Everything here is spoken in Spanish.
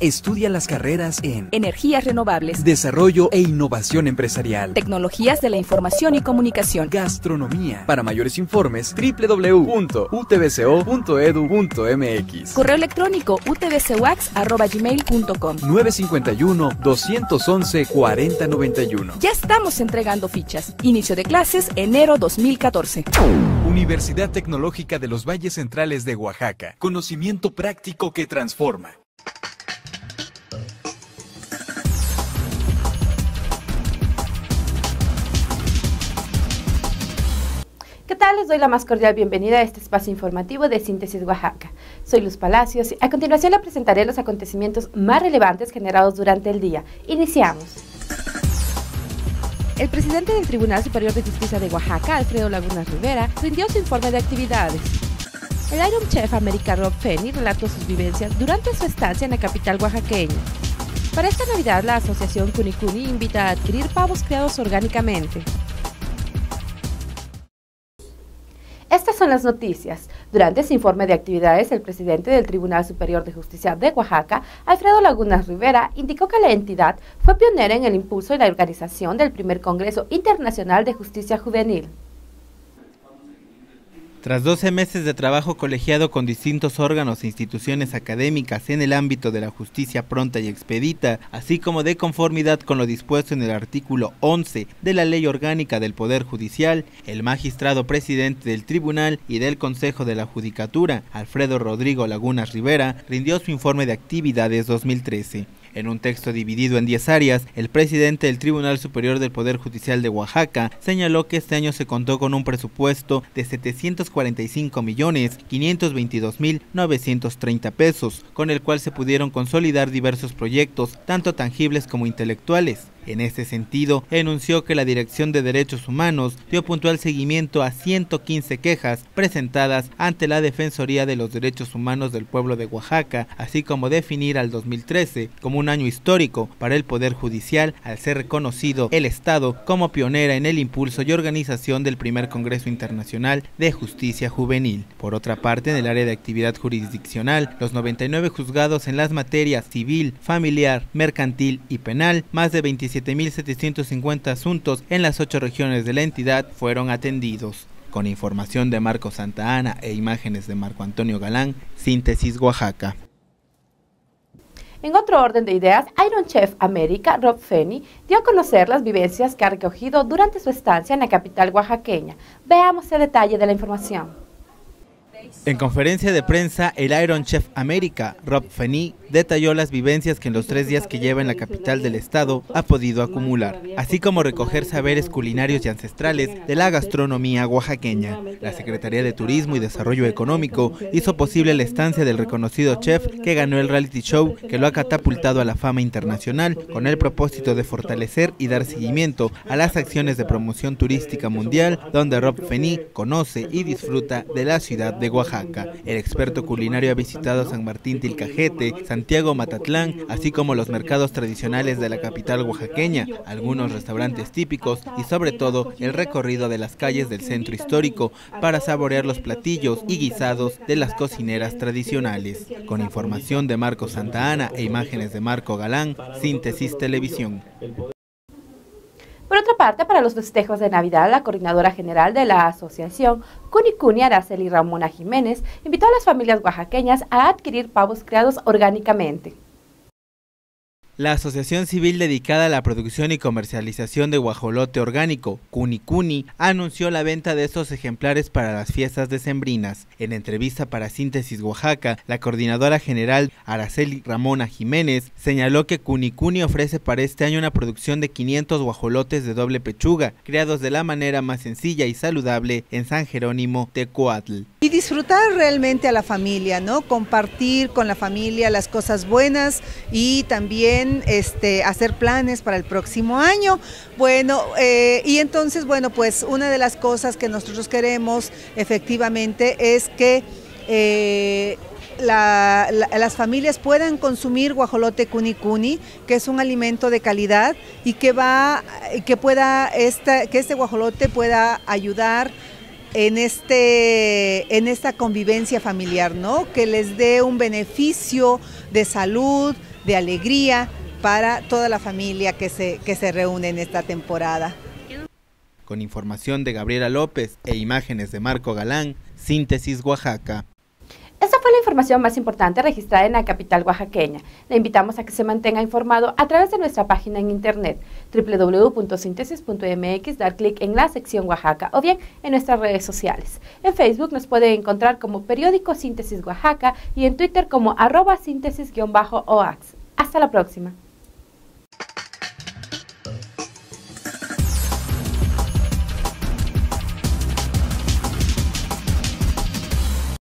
Estudia las carreras en Energías renovables, Desarrollo e Innovación Empresarial, Tecnologías de la Información y Comunicación, Gastronomía. Para mayores informes, www.utbco.edu.mx. Correo electrónico utvcoax.gmail.com 951-211-4091. Ya estamos entregando fichas. Inicio de clases enero 2014. Universidad Tecnológica de los Valles Centrales de Oaxaca. Conocimiento práctico que transforma. ¿Qué tal? Les doy la más cordial bienvenida a este espacio informativo de Síntesis Oaxaca. Soy Luz Palacios a continuación le presentaré los acontecimientos más relevantes generados durante el día. Iniciamos. El presidente del Tribunal Superior de Justicia de Oaxaca, Alfredo Lagunas Rivera, rindió su informe de actividades. El Iron Chef América Rob Fenny relató sus vivencias durante su estancia en la capital oaxaqueña. Para esta Navidad, la asociación Cunicuni invita a adquirir pavos criados orgánicamente. Las noticias. Durante ese informe de actividades, el presidente del Tribunal Superior de Justicia de Oaxaca, Alfredo Lagunas Rivera, indicó que la entidad fue pionera en el impulso y la organización del primer Congreso Internacional de Justicia Juvenil. Tras 12 meses de trabajo colegiado con distintos órganos e instituciones académicas en el ámbito de la justicia pronta y expedita, así como de conformidad con lo dispuesto en el artículo 11 de la Ley Orgánica del Poder Judicial, el magistrado presidente del Tribunal y del Consejo de la Judicatura, Alfredo Rodrigo Lagunas Rivera, rindió su informe de actividades 2013. En un texto dividido en 10 áreas, el presidente del Tribunal Superior del Poder Judicial de Oaxaca señaló que este año se contó con un presupuesto de 745 millones 522 mil 930 pesos, con el cual se pudieron consolidar diversos proyectos, tanto tangibles como intelectuales. En este sentido, enunció que la Dirección de Derechos Humanos dio puntual seguimiento a 115 quejas presentadas ante la Defensoría de los Derechos Humanos del Pueblo de Oaxaca, así como definir al 2013 como un año histórico para el Poder Judicial al ser reconocido el Estado como pionera en el impulso y organización del primer Congreso Internacional de Justicia Juvenil. Por otra parte, en el área de actividad jurisdiccional, los 99 juzgados en las materias civil, familiar, mercantil y penal, más de 27 7.750 asuntos en las ocho regiones de la entidad fueron atendidos. Con información de Marco Santa Ana e imágenes de Marco Antonio Galán, Síntesis Oaxaca. En otro orden de ideas, Iron Chef América, Rob Fenny, dio a conocer las vivencias que ha recogido durante su estancia en la capital oaxaqueña. Veamos el detalle de la información. En conferencia de prensa, el Iron Chef América, Rob Fenny, detalló las vivencias que en los tres días que lleva en la capital del estado ha podido acumular, así como recoger saberes culinarios y ancestrales de la gastronomía oaxaqueña. La Secretaría de Turismo y Desarrollo Económico hizo posible la estancia del reconocido chef que ganó el reality show que lo ha catapultado a la fama internacional con el propósito de fortalecer y dar seguimiento a las acciones de promoción turística mundial donde Rob Fenny conoce y disfruta de la ciudad de Oaxaca. El experto culinario ha visitado San Martín Tilcajete, Santiago Matatlán, así como los mercados tradicionales de la capital oaxaqueña, algunos restaurantes típicos y sobre todo el recorrido de las calles del centro histórico para saborear los platillos y guisados de las cocineras tradicionales. Con información de Marco Santa Ana e imágenes de Marco Galán, Síntesis Televisión. Por otra parte, para los festejos de Navidad, la coordinadora general de la asociación, Cunicuni Araceli Ramona Jiménez, invitó a las familias oaxaqueñas a adquirir pavos creados orgánicamente. La asociación civil dedicada a la producción y comercialización de guajolote orgánico, Cunicuni, anunció la venta de estos ejemplares para las fiestas decembrinas. En entrevista para Síntesis Oaxaca, la coordinadora general Araceli Ramona Jiménez señaló que Cunicuni ofrece para este año una producción de 500 guajolotes de doble pechuga, creados de la manera más sencilla y saludable en San Jerónimo, Tecoatl. Y disfrutar realmente a la familia, ¿no? Compartir con la familia las cosas buenas y también este, hacer planes para el próximo año. Bueno, eh, y entonces, bueno, pues una de las cosas que nosotros queremos efectivamente es que eh, las familias puedan consumir guajolote cuni cuni, que es un alimento de calidad y que va, que pueda, esta, que este guajolote pueda ayudar en, este, en esta convivencia familiar, ¿no? Que les dé un beneficio de salud, de alegría para toda la familia que se, que se reúne en esta temporada. Con información de Gabriela López e imágenes de Marco Galán, Síntesis Oaxaca. Esta fue la información más importante registrada en la capital oaxaqueña. Le invitamos a que se mantenga informado a través de nuestra página en internet www.síntesis.mx, dar clic en la sección Oaxaca o bien en nuestras redes sociales. En Facebook nos puede encontrar como periódico Síntesis Oaxaca y en Twitter como arroba síntesis-oax. Hasta la próxima.